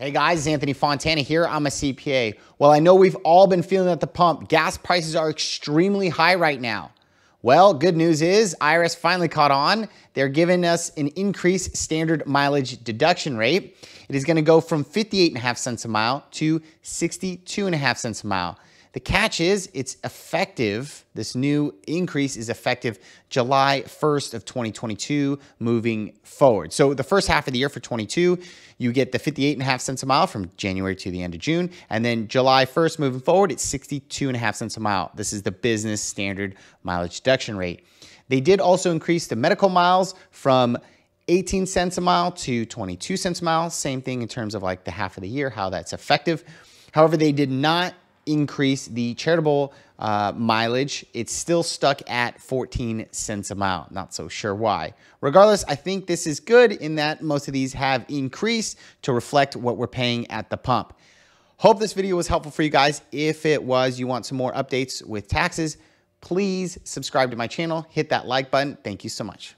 Hey guys, Anthony Fontana here. I'm a CPA. Well, I know we've all been feeling at the pump. Gas prices are extremely high right now. Well, good news is IRS finally caught on. They're giving us an increased standard mileage deduction rate. It is going to go from 58.5 cents a mile to 62.5 cents a mile. The catch is it's effective. This new increase is effective July 1st of 2022 moving forward. So the first half of the year for 22, you get the 58 and a half cents a mile from January to the end of June. And then July 1st moving forward, it's 62 and a half cents a mile. This is the business standard mileage deduction rate. They did also increase the medical miles from 18 cents a mile to 22 cents a mile. Same thing in terms of like the half of the year, how that's effective. However, they did not increase the charitable uh, mileage, it's still stuck at 14 cents a mile. Not so sure why. Regardless, I think this is good in that most of these have increased to reflect what we're paying at the pump. Hope this video was helpful for you guys. If it was, you want some more updates with taxes, please subscribe to my channel, hit that like button. Thank you so much.